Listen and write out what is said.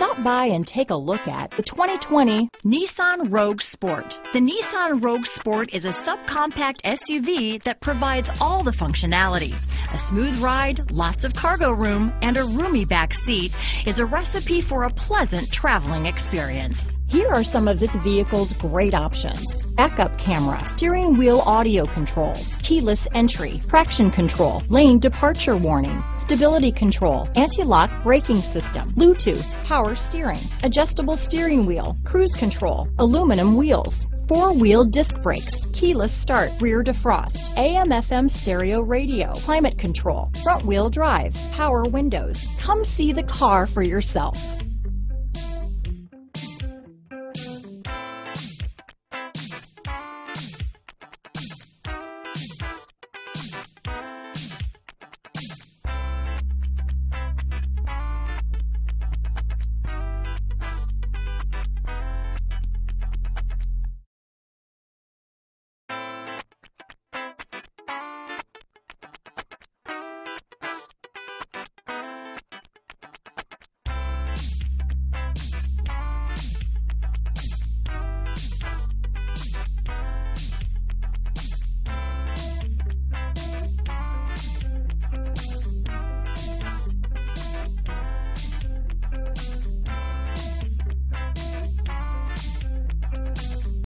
Stop by and take a look at the 2020 Nissan Rogue Sport. The Nissan Rogue Sport is a subcompact SUV that provides all the functionality. A smooth ride, lots of cargo room, and a roomy back seat is a recipe for a pleasant traveling experience. Here are some of this vehicle's great options. Backup camera, steering wheel audio controls, keyless entry, traction control, lane departure warning, stability control, anti-lock braking system, Bluetooth, power steering, adjustable steering wheel, cruise control, aluminum wheels, four-wheel disc brakes, keyless start, rear defrost, AM FM stereo radio, climate control, front wheel drive, power windows. Come see the car for yourself.